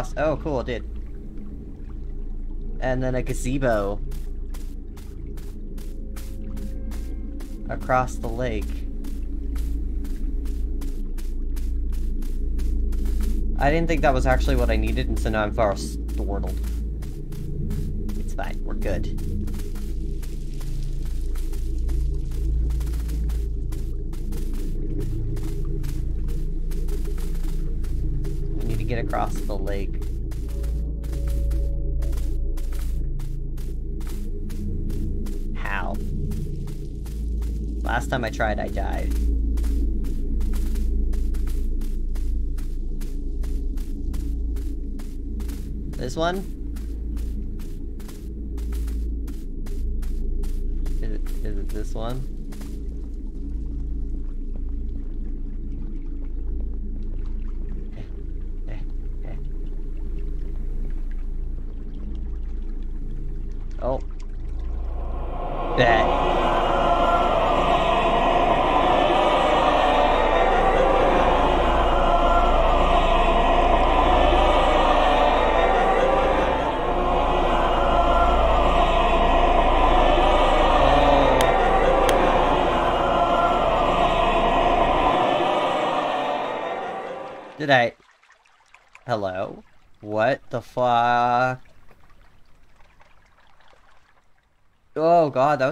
Leave cross. Oh, cool, it did. And then a gazebo. Across the lake. I didn't think that was actually what I needed, and so now I'm far startled. It's fine, we're good. get across the lake. How? Last time I tried, I died. This one? Is it, is it this one?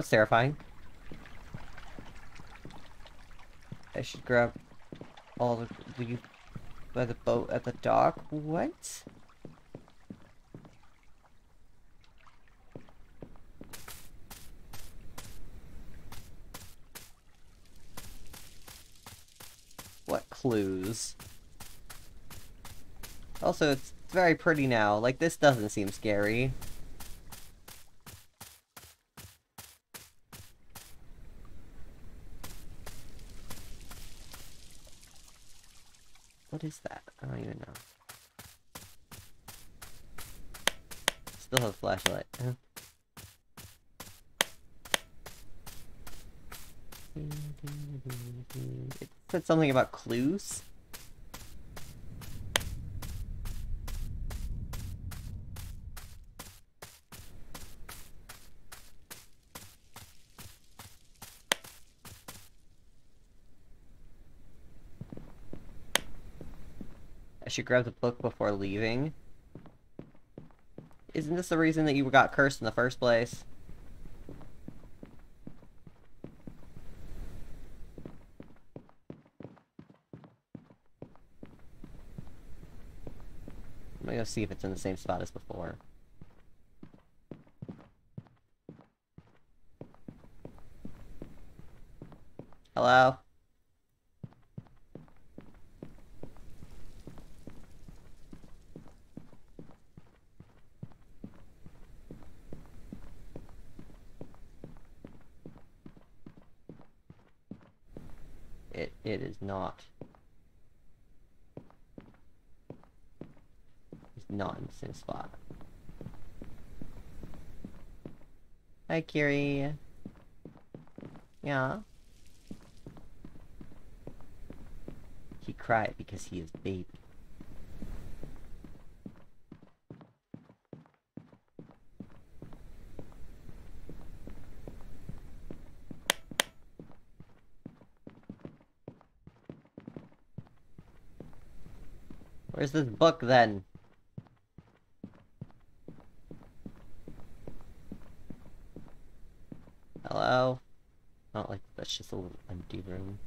God, that was terrifying. I should grab all the by the boat at the dock. What? What clues? Also, it's very pretty now. Like, this doesn't seem scary. What is that? I don't even know. Still have a flashlight. Huh? It said something about clues? Should grab the book before leaving. Isn't this the reason that you got cursed in the first place? I'm gonna go see if it's in the same spot as before. Hello? It it is not. It's not in the same spot. Hi, Kiri. Yeah. He cried because he is baby. Where's this book then? Hello? Not like that's just a little empty room.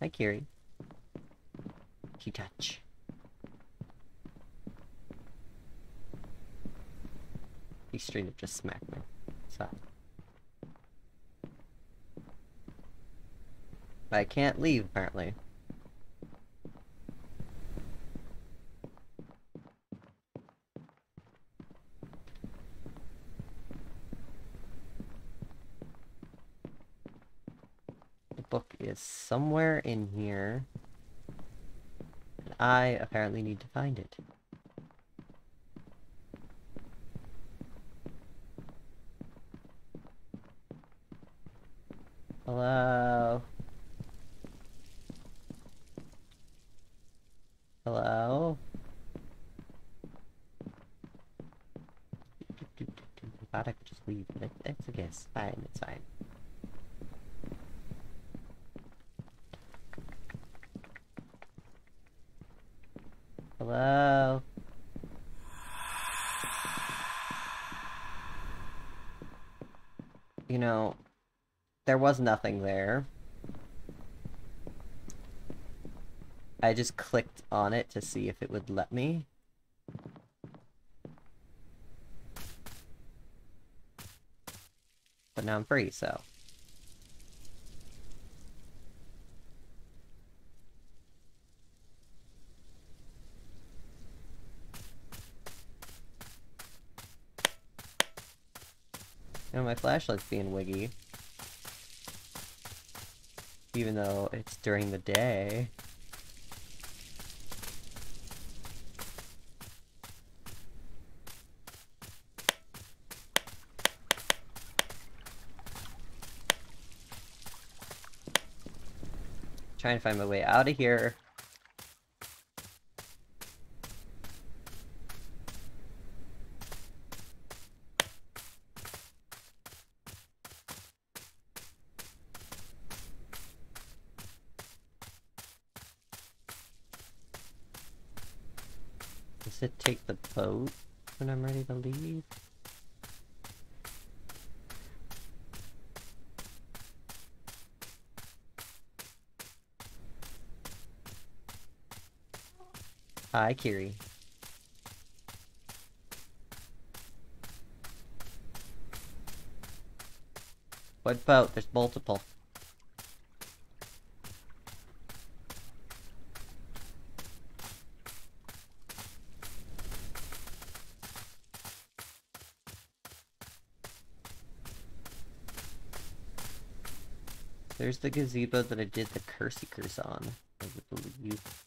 Hi, Kiri. He touch. He straight up just smacked me. So. But I can't leave, apparently. The book is somewhere in here. And I apparently need to find it. Hello? Hello? I thought I could just leave, but it, it's fine, it's fine. Hello? You know, there was nothing there. I just clicked on it to see if it would let me. now I'm free, so. Now my flashlight's being wiggy. Even though it's during the day. Trying to find my way out of here. Does it take the boat when I'm ready to leave? Hi, Kiri. What boat? There's multiple. There's the gazebo that I did the cursey curse on, I believe.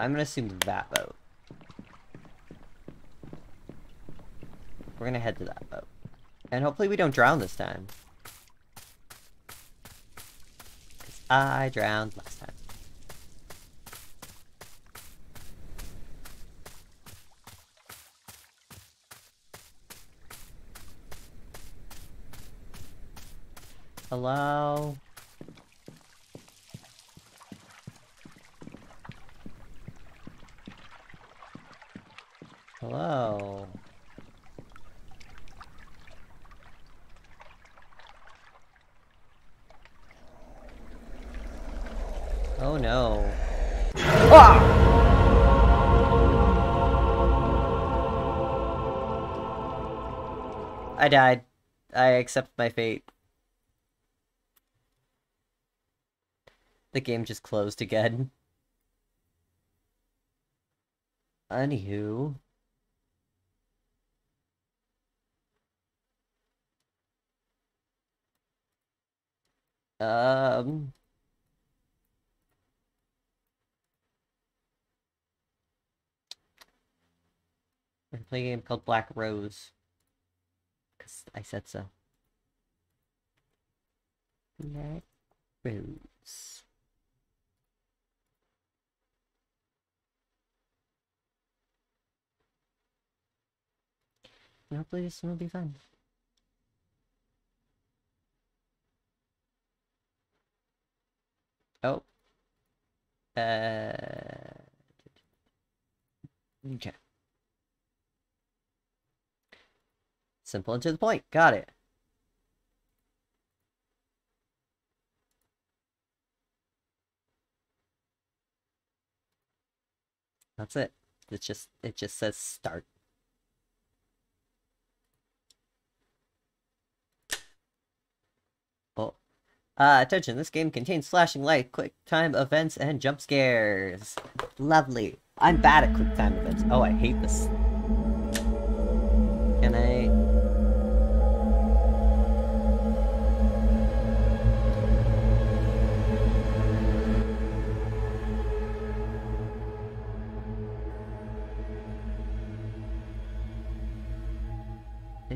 I'm gonna assume that boat. We're gonna head to that boat. And hopefully we don't drown this time. Because I drowned last time. Hello? Hello? Died. I accept my fate. The game just closed again. Anywho. Um. Gonna play a game called Black Rose. Because I said so. Black Rose. Hopefully this will be fun. Oh. Uh. Okay. Simple and to the point. Got it. That's it. It just it just says start. Oh. Uh, attention, this game contains flashing light, quick time events, and jump scares. Lovely. I'm bad at quick time events. Oh, I hate this.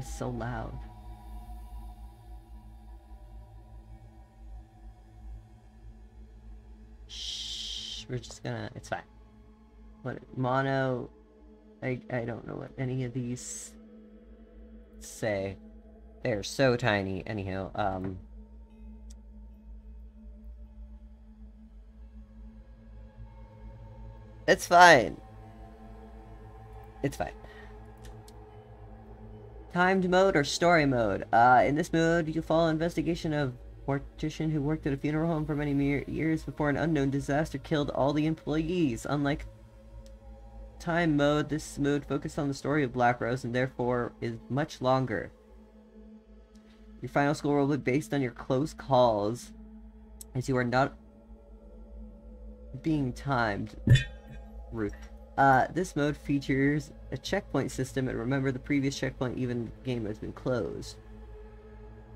It's so loud. Shh, we're just gonna, it's fine. What, mono, I, I don't know what any of these say. They're so tiny, anyhow, um... It's fine. It's fine. Timed mode or story mode? Uh, in this mode, you follow investigation of mortician who worked at a funeral home for many years before an unknown disaster killed all the employees. Unlike time mode, this mode focused on the story of Black Rose and therefore is much longer. Your final score will be based on your close calls, as you are not being timed. Rude. Uh, this mode features a checkpoint system, and remember the previous checkpoint even game has been closed.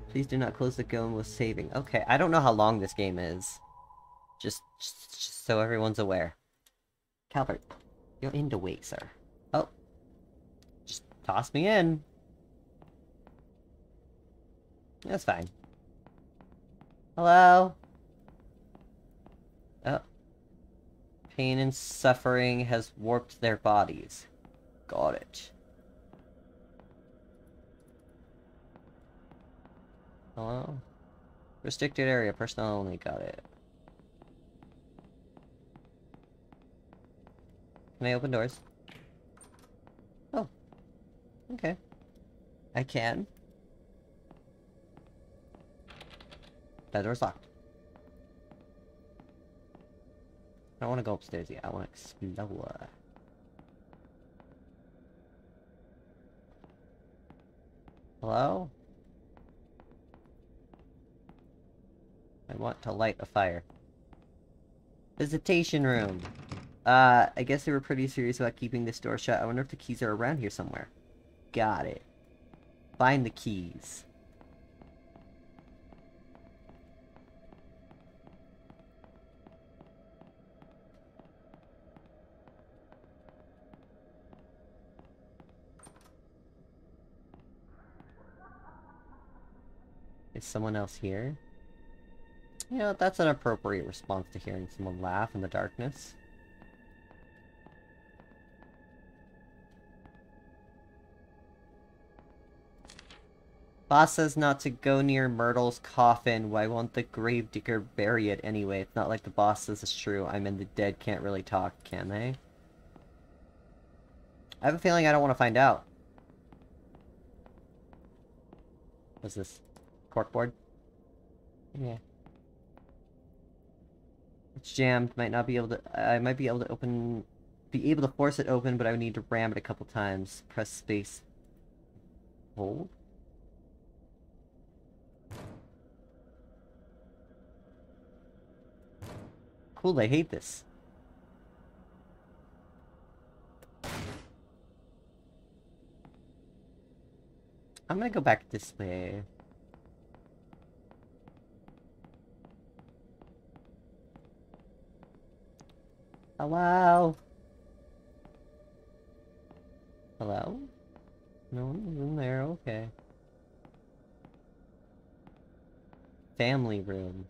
Please do not close the game with saving. Okay, I don't know how long this game is. Just, just, just so everyone's aware. Calvert, you're in the way, sir. Oh. Just toss me in. That's fine. Hello? Oh. Pain and suffering has warped their bodies. Got it. Hello? Restricted area, personnel only, got it. Can I open doors? Oh. Okay. I can. That door's locked. I don't want to go upstairs yet. I want to explore. Hello? I want to light a fire. Visitation room. Uh, I guess they were pretty serious about keeping this door shut. I wonder if the keys are around here somewhere. Got it. Find the keys. Is someone else here? You know, that's an appropriate response to hearing someone laugh in the darkness. Boss says not to go near Myrtle's coffin. Why won't the gravedigger bury it anyway? It's not like the boss says it's true. I mean, the dead can't really talk, can they? I have a feeling I don't want to find out. What's this? Corkboard? Yeah. It's jammed. Might not be able to... I might be able to open... Be able to force it open, but I would need to ram it a couple times. Press space. Hold? Cool, I hate this. I'm gonna go back this way. Hello? Hello? No one's in there, okay. Family room.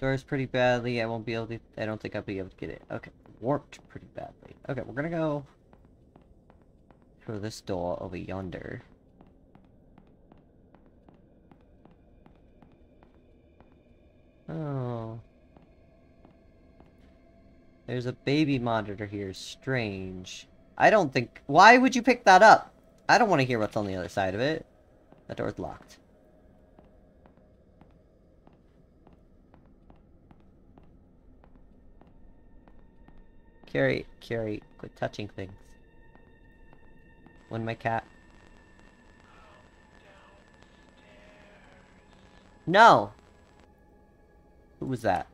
Doors pretty badly, I won't be able to- I don't think I'll be able to get it. Okay, warped pretty badly. Okay, we're gonna go... through this door over yonder. Oh. There's a baby monitor here. Strange. I don't think... Why would you pick that up? I don't want to hear what's on the other side of it. That door's locked. Carrie, Carrie, quit touching things. When my cat... No! Who was that?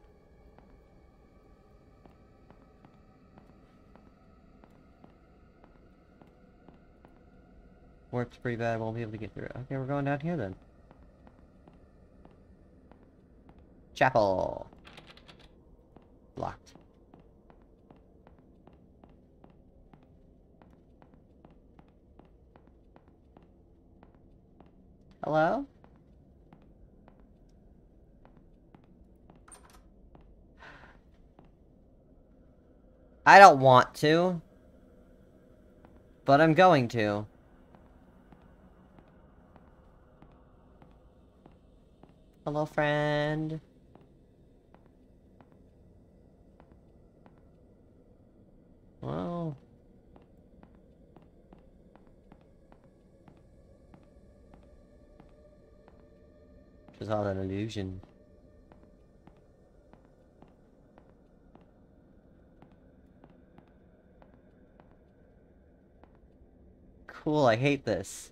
Works pretty bad, won't be able to get through it. Okay, we're going down here then. Chapel. Locked. Hello? I don't want to. But I'm going to. Hello, friend. Well... was all an illusion. Cool, I hate this.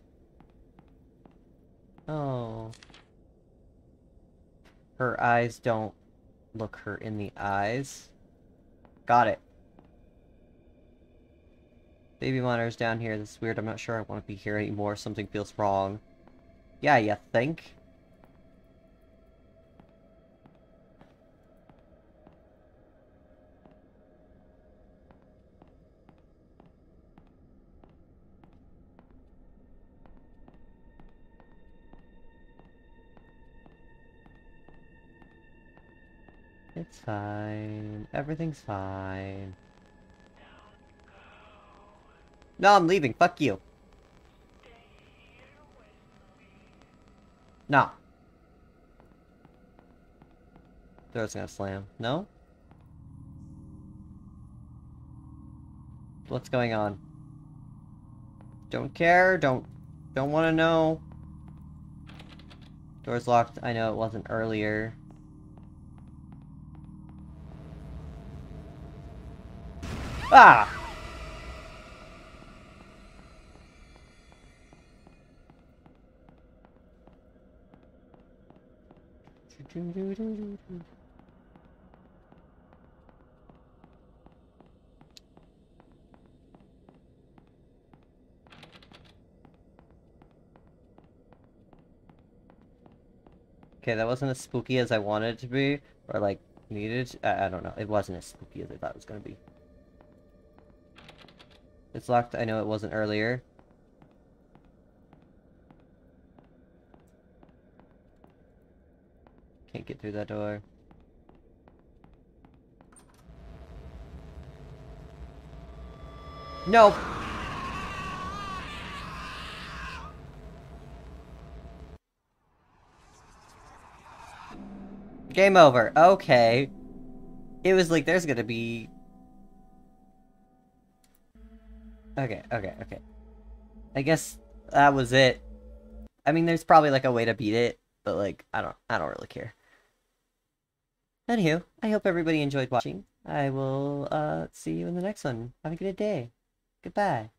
Oh. Her eyes don't look her in the eyes. Got it. Baby monitor's down here. This is weird. I'm not sure I want to be here anymore. Something feels wrong. Yeah, you think? Fine. Everything's fine. No, I'm leaving. Fuck you. No. Door's gonna slam. No? What's going on? Don't care. Don't... Don't want to know. Door's locked. I know it wasn't earlier. Ah! Okay, that wasn't as spooky as I wanted it to be, or like, needed. I, I don't know. It wasn't as spooky as I thought it was gonna be. It's locked. I know it wasn't earlier. Can't get through that door. Nope. Game over. Okay. It was like there's gonna be Okay, okay, okay. I guess that was it. I mean, there's probably like a way to beat it, but like, I don't, I don't really care. Anywho, I hope everybody enjoyed watching. I will, uh, see you in the next one. Have a good day. Goodbye.